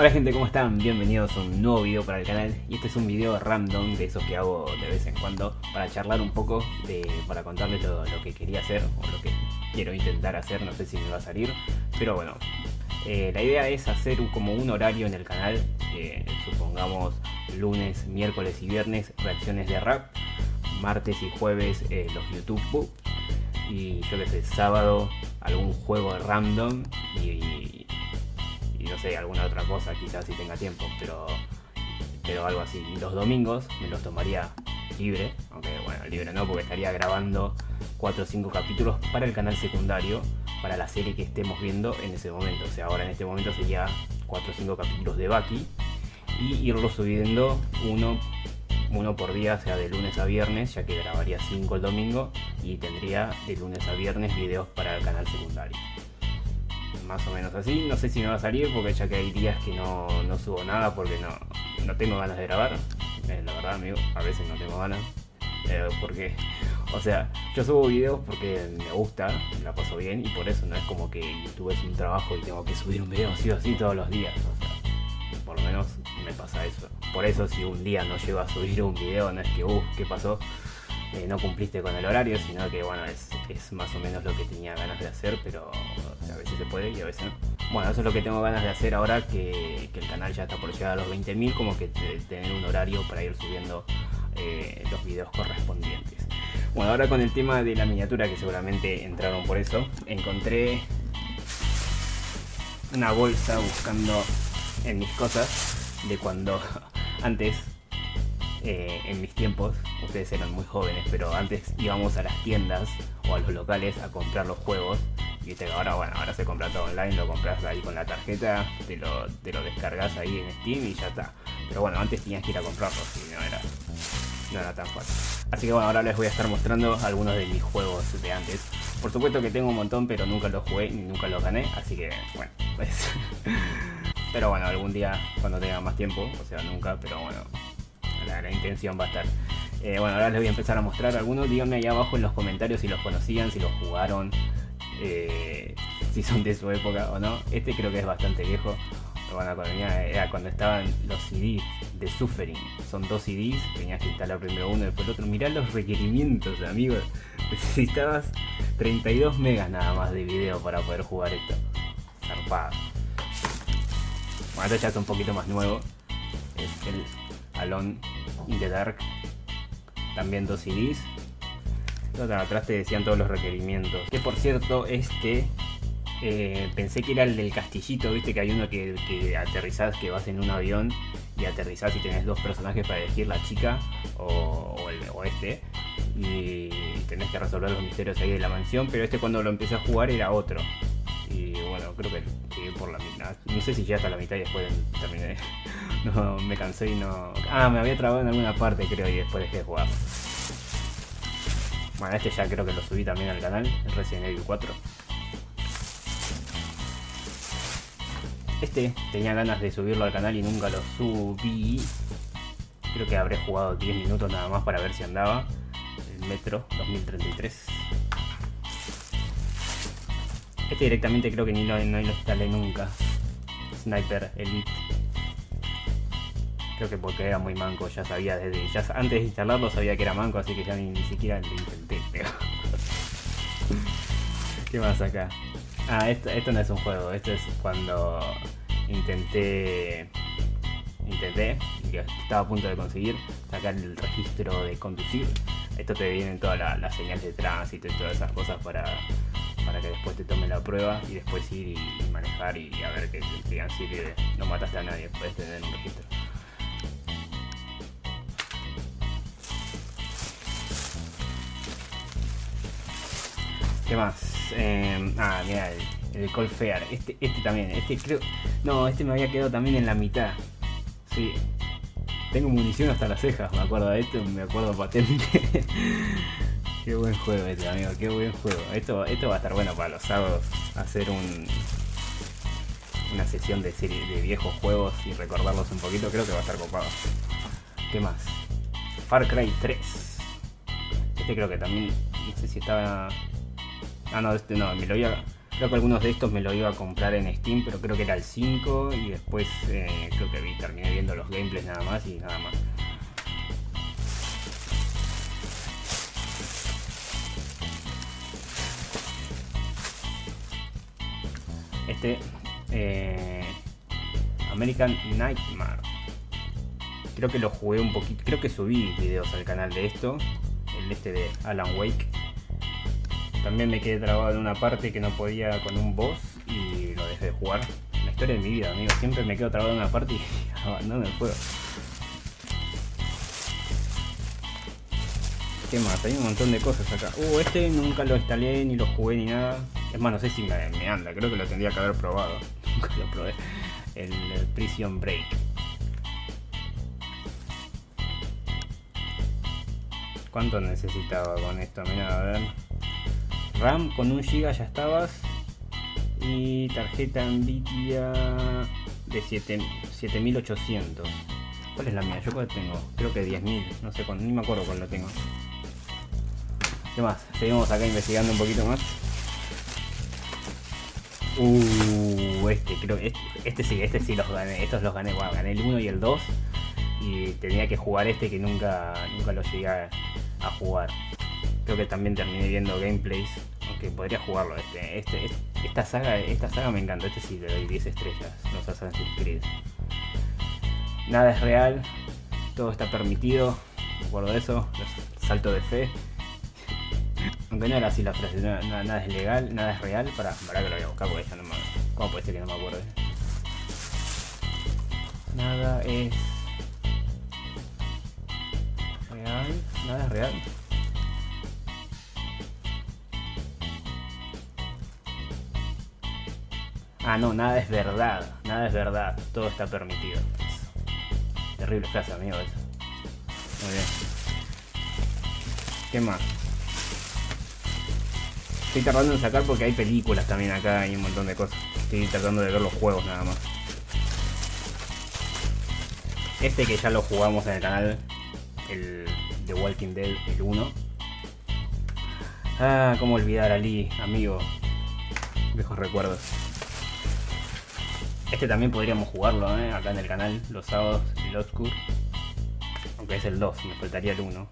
Hola gente, ¿cómo están? Bienvenidos a un nuevo video para el canal y este es un video random de esos que hago de vez en cuando para charlar un poco, de, para contarles lo, lo que quería hacer o lo que quiero intentar hacer, no sé si me va a salir, pero bueno, eh, la idea es hacer como un horario en el canal, supongamos lunes, miércoles y viernes reacciones de rap, martes y jueves eh, los YouTube y yo que sé, sábado algún juego random y no sé, alguna otra cosa quizás si tenga tiempo, pero, pero algo así. Los domingos me los tomaría libre, aunque bueno, libre no, porque estaría grabando 4 o 5 capítulos para el canal secundario, para la serie que estemos viendo en ese momento. O sea, ahora en este momento sería 4 o 5 capítulos de Baki y irlo subiendo uno, uno por día, sea de lunes a viernes, ya que grabaría 5 el domingo y tendría de lunes a viernes videos para el canal secundario más o menos así. No sé si me va a salir porque ya que hay días que no, subo nada porque no, no tengo ganas de grabar. Eh, la verdad, amigo, a veces no tengo ganas. Eh, porque, o sea, yo subo videos porque me gusta, la paso bien y por eso no es como que YouTube es un trabajo y tengo que subir un video así o así todos los días. O sea, por lo menos me pasa eso. Por eso si un día no llego a subir un video, no es que, uff, ¿qué pasó? Eh, no cumpliste con el horario, sino que bueno, es, es, más o menos lo que tenía ganas de hacer, pero a veces se puede y a veces no. Bueno, eso es lo que tengo ganas de hacer ahora que, el canal ya está por llegar a los 20.000, como que tener un horario para ir subiendo eh, los videos correspondientes. Bueno, ahora con el tema de la miniatura, que seguramente entraron por eso, encontré una bolsa buscando en mis cosas de cuando antes eh, en mis tiempos, ustedes eran muy jóvenes, pero antes íbamos a las tiendas o a los locales a comprar los juegos. Viste ahora, bueno, ahora se compra todo online, lo compras ahí con la tarjeta, te lo, te lo descargas ahí en Steam y ya está. Pero bueno, antes tenías que ir a comprarlo y no era, no era tan fácil. Así que bueno, ahora les voy a estar mostrando algunos de mis juegos de antes. Por supuesto que tengo un montón, pero nunca los jugué ni nunca los gané, así que bueno, pues... pero bueno, algún día cuando tenga más tiempo, o sea, nunca, pero bueno, la, intención va a estar. Eh, bueno, ahora les voy a empezar a mostrar algunos. Díganme ahí abajo en los comentarios si los conocían, si los jugaron, eh, si son de su época o no. Este creo que es bastante viejo. Cuando cuando estaban los CDs de Suffering. Son dos CDs, tenías que instalar primero uno y después el otro. Mirá los requerimientos, amigos. Necesitabas 32 megas nada más de video para poder jugar esto. Zarpado. Bueno, esto ya es un poquito más nuevo. Es el Alone in the Dark. También dos CDs. Atrás te decían todos los requerimientos. Que por cierto, este eh, pensé que era el del castillito, viste que hay uno que, que aterrizás, que vas en un avión y aterrizás y tenés dos personajes para elegir la chica o, este. Y tenés que resolver los misterios ahí de la mansión, pero este cuando lo empecé a jugar era otro. Y bueno, creo que llegué por la mitad. No sé si ya hasta la mitad y después terminé. No, me cansé y no. Ah, me había trabado en alguna parte, creo, y después dejé de jugar. Bueno, este ya creo que lo subí también al canal, el Resident Evil 4. Este tenía ganas de subirlo al canal y nunca lo subí. Creo que habré jugado 10 minutos nada más para ver si andaba. El Metro 2033. Este directamente creo que ni lo, no lo instalé nunca. Sniper Elite. Creo que porque era muy manco, ya sabía desde. Ya antes de instalarlo sabía que era manco, así que ya ni, siquiera lo intenté. ¿Qué más acá? Ah, esto, esto no es un juego, esto es cuando intenté. Intenté, y estaba a punto de conseguir, sacar el registro de conducir. Esto te viene todas las la señales de tránsito y todas esas cosas para para que después te tome la prueba y después ir y, manejar y a ver que digan si no mataste a nadie, puedes tener un registro. ¿Qué más? Eh, ah, mira, el, el Colfear. Este, este también, este creo. No, este me había quedado también en la mitad. Sí. Tengo munición hasta las cejas, me acuerdo de esto, me acuerdo patente. Qué buen juego este, amigo, qué buen juego. Esto, esto va a estar bueno para los sábados, hacer un una sesión de serie de viejos juegos y recordarlos un poquito, creo que va a estar copado. ¿Qué más? Far Cry 3. Este creo que también, no sé si estaba... Ah, no, este no, me lo había... Creo que algunos de estos me lo iba a comprar en Steam, pero creo que era el 5 y después eh, creo que vi, terminé viendo los gameplays nada más y nada más. Este eh, American Nightmare. Creo que lo jugué un poquito, creo que subí videos al canal de esto, el este de Alan Wake. También me quedé trabado en una parte que no podía con un boss y lo dejé de jugar. La historia de mi vida, amigo. Siempre me quedo trabado en una parte y abandono el juego. ¿Qué más? Hay un montón de cosas acá. Uh, este nunca lo instalé, ni lo jugué, ni nada. Es más, no sé si me, anda. Creo que lo tendría que haber probado. Nunca lo probé. El, el Prison Break. ¿Cuánto necesitaba con esto? Mira, a ver. RAM con un GB ya estabas. Y tarjeta Nvidia de 7, 7800. ¿Cuál es la mía? ¿Yo cuál tengo? Creo que 10.000. No sé ni me acuerdo cuál lo tengo. ¿Qué más? Seguimos acá investigando un poquito más. Uh, este, creo este, este sí, este sí los gané. Estos los gané, bueno, gané el 1 y el 2. Y tenía que jugar este que nunca, nunca lo llegué a jugar. Creo que también terminé viendo gameplays. Aunque podría jugarlo. Este, este, esta saga, esta saga me encanta. Este sí le doy 10 estrellas. Los Assassin's Creed. Nada es real. Todo está permitido. Me acuerdo de eso. Salto de fe. Aunque no era así la frase, nada, es legal, nada es real. Para, para que lo voy a buscar porque ya no me. ¿Cómo puede ser que no me acuerdo? Nada es. Real. Nada es real. Ah, no, nada es verdad. Nada es verdad. Todo está permitido. Terrible frase, amigo, eso. Muy bien. ¿Qué más? Estoy tardando en sacar porque hay películas también acá y un montón de cosas. Estoy tratando de ver los juegos nada más. Este que ya lo jugamos en el canal, el The Walking Dead, el 1. Ah, cómo olvidar a Lee, amigo. Viejos recuerdos. Este también podríamos jugarlo, ¿eh? acá en el canal, los sábados, el Oscur. Aunque es el 2, me faltaría el 1.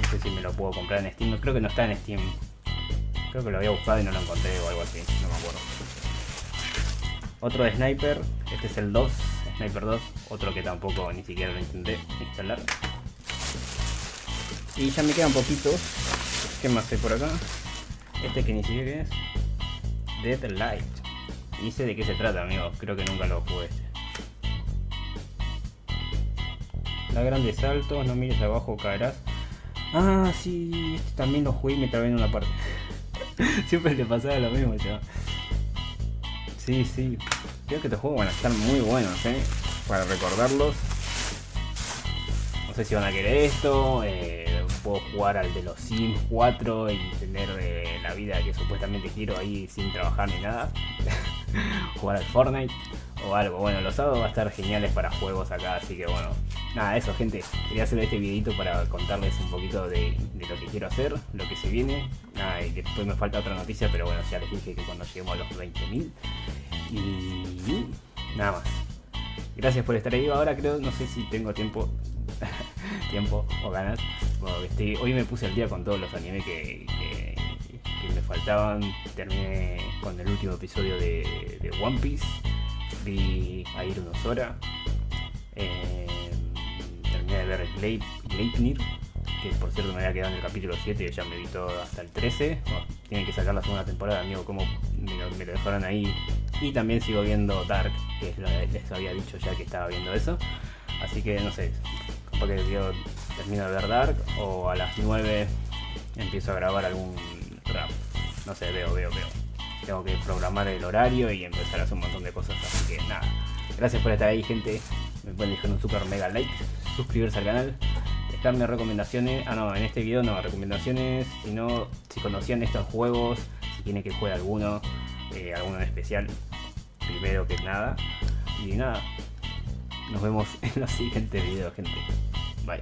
No sé si me lo puedo comprar en Steam. Creo que no está en Steam. Creo que lo había buscado y no lo encontré o algo así, no me acuerdo. Otro de Sniper, este es el 2, Sniper 2, otro que tampoco ni siquiera lo intenté instalar. Y ya me quedan poquitos. ¿Qué más hay por acá? Este que ni siquiera es. Dead Light. Ni sé de qué se trata, amigos. Creo que nunca lo jugué este. La grande saltos, no mires abajo, caerás. Ah, sí, este también lo jugué y me trabé en una parte. Siempre le pasaba lo mismo, yo. Sí, sí. Creo que estos juegos van a estar muy buenos, ¿eh? Para recordarlos. No sé si van a querer esto. Eh, puedo jugar al de los Sims 4 y tener eh, la vida que supuestamente quiero ahí sin trabajar ni nada. jugar al Fortnite o algo. Bueno, los sábados va a estar geniales para juegos acá, así que bueno. Nada, eso gente. Quería hacer este videito para contarles un poquito de, lo que quiero hacer, lo que se viene. Nada, y después me falta otra noticia, pero bueno, ya les dije que cuando lleguemos a los 20.000. Y nada más. Gracias por estar ahí. Ahora creo, no sé si tengo tiempo tiempo o ganas. hoy me puse al día con todos los animes que, me faltaban. Terminé con el último episodio de, One Piece. Vi a ir unos horas. Eh, terminé de ver Gleipnir, que por cierto me había quedado en el capítulo 7 y ya me vi todo hasta el 13. tienen que sacar la segunda temporada, amigo, como me lo, dejaron ahí. Y también sigo viendo Dark, que les había dicho ya que estaba viendo eso. Así que no sé, capaz que yo termino de ver Dark o a las 9 empiezo a grabar algún. No sé, veo, veo, veo. Tengo que programar el horario y empezar a hacer un montón de cosas, así que nada. Gracias por estar ahí, gente. Me pueden dejar un super mega like, suscribirse al canal, dejarme recomendaciones. Ah, no, en este video no, recomendaciones. Si no, si conocían estos juegos, si quieren que juegue alguno, eh, alguno en especial, primero que nada. Y nada, nos vemos en los siguientes videos, gente. Bye.